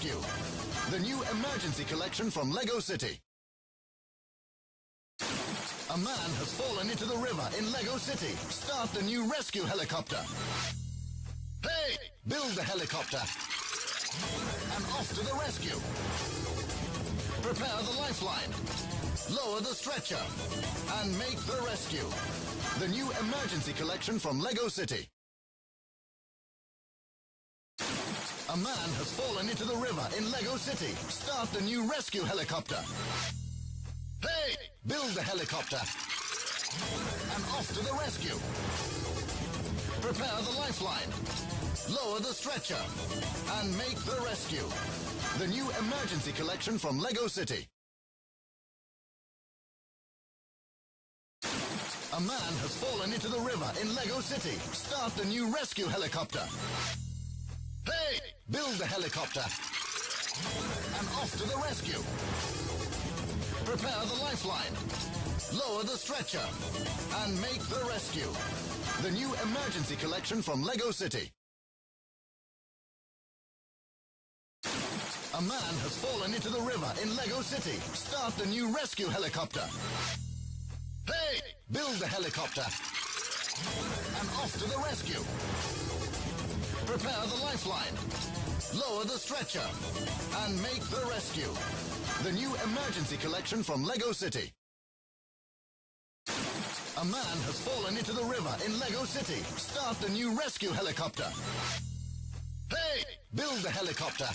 rescue. The new emergency collection from Lego City. A man has fallen into the river in Lego City. Start the new rescue helicopter. Hey! Build the helicopter. And off to the rescue. Prepare the lifeline. Lower the stretcher. And make the rescue. The new emergency collection from Lego City. A man has fallen into the river in Lego City. Start the new rescue helicopter. Hey! Build the helicopter. And off to the rescue. Prepare the lifeline. Lower the stretcher. And make the rescue. The new emergency collection from Lego City. A man has fallen into the river in Lego City. Start the new rescue helicopter. Hey! Build the helicopter. And off to the rescue. Prepare the lifeline. Lower the stretcher. And make the rescue. The new emergency collection from Lego City. A man has fallen into the river in Lego City. Start the new rescue helicopter. Hey! Build the helicopter. And off to the rescue. Prepare the lifeline. Lower the stretcher. And make the rescue. The new emergency collection from Lego City. A man has fallen into the river in Lego City. Start the new rescue helicopter. Hey! Build the helicopter.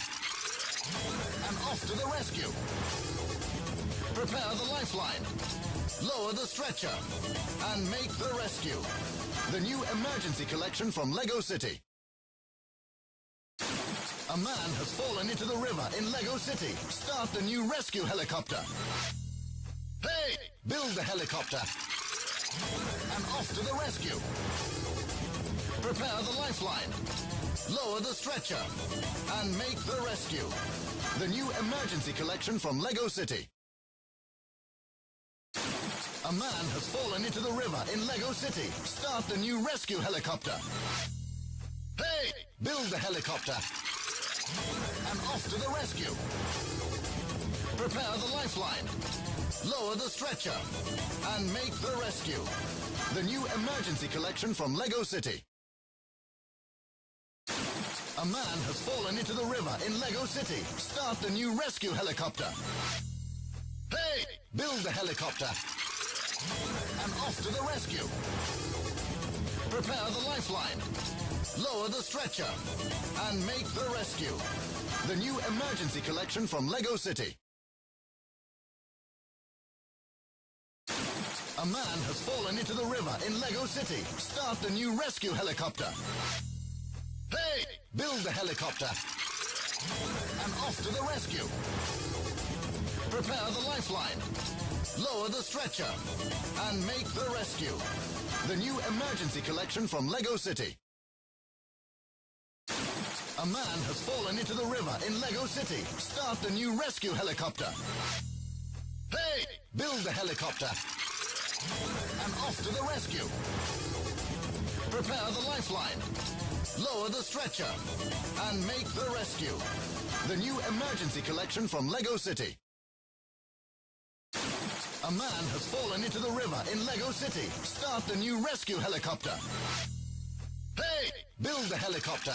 And off to the rescue. Prepare the lifeline. Lower the stretcher. And make the rescue. The new emergency collection from Lego City. A man has fallen into the river in Lego City. Start the new rescue helicopter. Hey! Build the helicopter. And off to the rescue. Prepare the lifeline. Lower the stretcher. And make the rescue. The new emergency collection from Lego City. A man has fallen into the river in Lego City. Start the new rescue helicopter. Hey! Build the helicopter. And off to the rescue. Prepare the lifeline. Lower the stretcher. And make the rescue. The new emergency collection from Lego City. A man has fallen into the river in Lego City. Start the new rescue helicopter. Hey! Build the helicopter. And off to the rescue. Prepare the lifeline. Lower the stretcher. And make the rescue. The new emergency collection from Lego City. A man has fallen into the river in Lego City. Start the new rescue helicopter. Hey! Build the helicopter. And off to the rescue. Prepare the lifeline. Lower the stretcher. And make the rescue. The new emergency collection from Lego City. A man has fallen into the river in Lego City. Start the new rescue helicopter. Hey! Build the helicopter. And off to the rescue. Prepare the lifeline. Lower the stretcher. And make the rescue. The new emergency collection from Lego City. A man has fallen into the river in Lego City. Start the new rescue helicopter. Hey! Build the helicopter.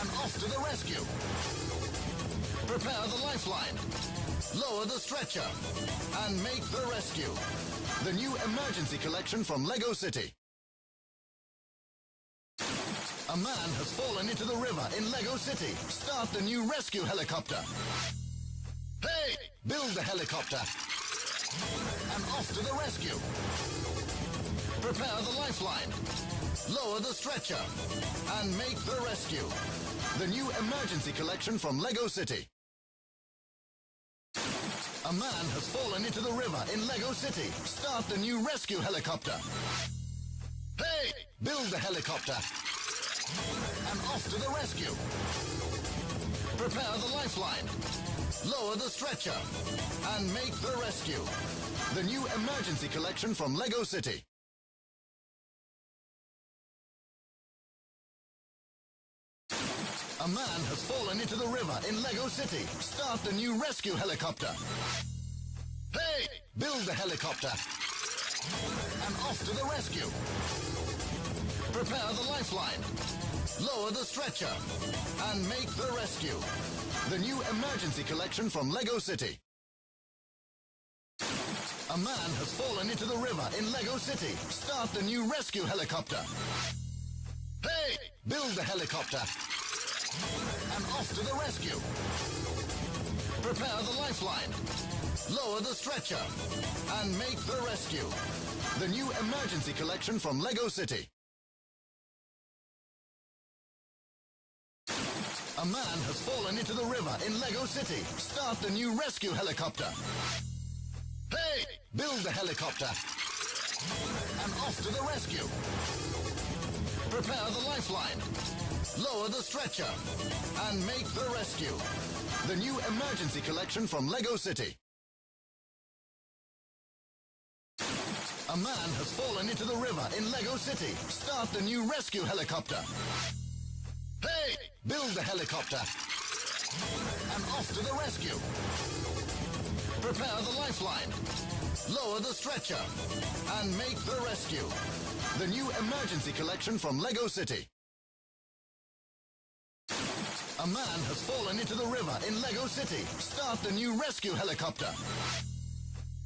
And off to the rescue. Prepare the lifeline. Lower the stretcher. And make the rescue. The new emergency collection from Lego City. A man has fallen into the river in Lego City. Start the new rescue helicopter. Hey! Build the helicopter. And off to the rescue. Prepare the lifeline. Lower the stretcher. And make the rescue. The new emergency collection from Lego City. A man has fallen into the river in Lego City. Start the new rescue helicopter. Hey! Build the helicopter. And off to the rescue. Prepare the lifeline. Lower the stretcher. And make the rescue. The new emergency collection from Lego City. A man has fallen into the river in Lego City. Start the new rescue helicopter. Hey! Build the helicopter. And off to the rescue. Prepare the lifeline. Lower the stretcher. And make the rescue. The new emergency collection from Lego City. A man has fallen into the river in Lego City. Start the new rescue helicopter. Hey! Build the helicopter. And off to the rescue. Prepare the lifeline. Lower the stretcher. And make the rescue. The new emergency collection from Lego City. A man has fallen into the river in Lego City. Start the new rescue helicopter. Hey! Build the helicopter. And off to the rescue. Prepare the lifeline. Lower the stretcher. And make the rescue. The new emergency collection from Lego City. A man has fallen into the river in Lego City. Start the new rescue helicopter. Hey! Build the helicopter. And off to the rescue. Prepare the lifeline. Lower the stretcher. And make the rescue. The new emergency collection from Lego City. A man has fallen into the river in Lego City. Start the new rescue helicopter.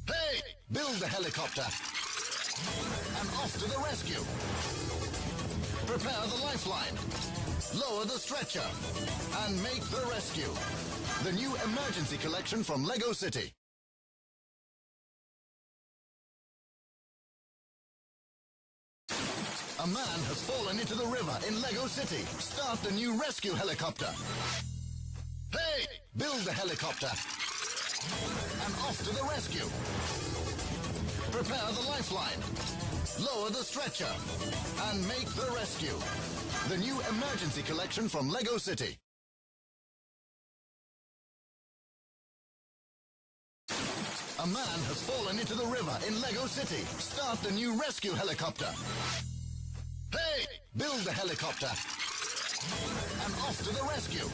Hey! Build the helicopter. And off to the rescue. Prepare the lifeline. Lower the stretcher. And make the rescue. The new emergency collection from Lego City. A man has fallen into the river in Lego City. Start the new rescue helicopter. Hey! Build the helicopter. And off to the rescue. Prepare the lifeline. Lower the stretcher. And make the rescue. The new emergency collection from Lego City. A man has fallen into the river in Lego City. Start the new rescue helicopter. Hey! Build the helicopter. And off to the rescue.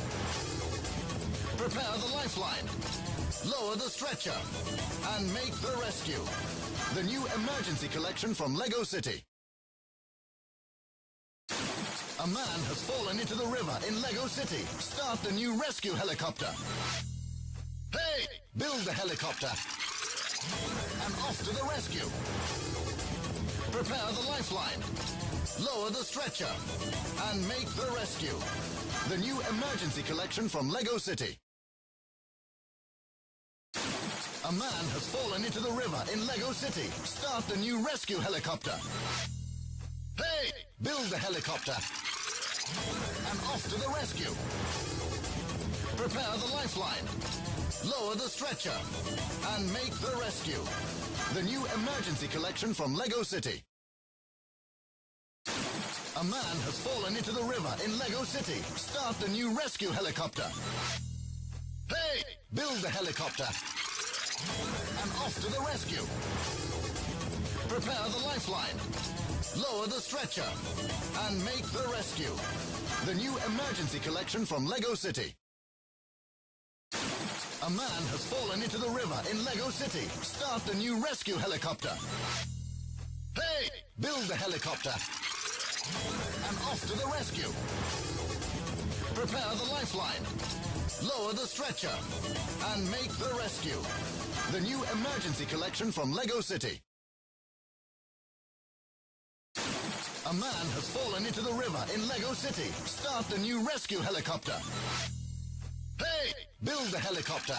Prepare the lifeline. Lower the stretcher. And make the rescue. The new emergency collection from Lego City. A man has fallen into the river in Lego City. Start the new rescue helicopter. Hey! Build the helicopter. And off to the rescue. Prepare the lifeline. Lower the stretcher. And make the rescue. The new emergency collection from Lego City. A man has fallen into the river in Lego City. Start the new rescue helicopter. Hey! Build the helicopter. And off to the rescue. Prepare the lifeline. Lower the stretcher. And make the rescue. The new emergency collection from Lego City. A man has fallen into the river in Lego City. Start the new rescue helicopter. Hey! Build the helicopter. And off to the rescue. Prepare the lifeline. Lower the stretcher. And make the rescue. The new emergency collection from Lego City. A man has fallen into the river in Lego City. Start the new rescue helicopter. Hey! Build the helicopter. And off to the rescue. Prepare the lifeline. Lower the stretcher. And make the rescue. The new emergency collection from Lego City. A man has fallen into the river in Lego City. Start the new rescue helicopter. Hey! Build the helicopter.